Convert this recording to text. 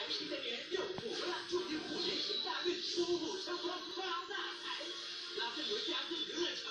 财神的年又过了，祝你虎年行大运，出虎升官，发大财，拉着您家进娱乐场。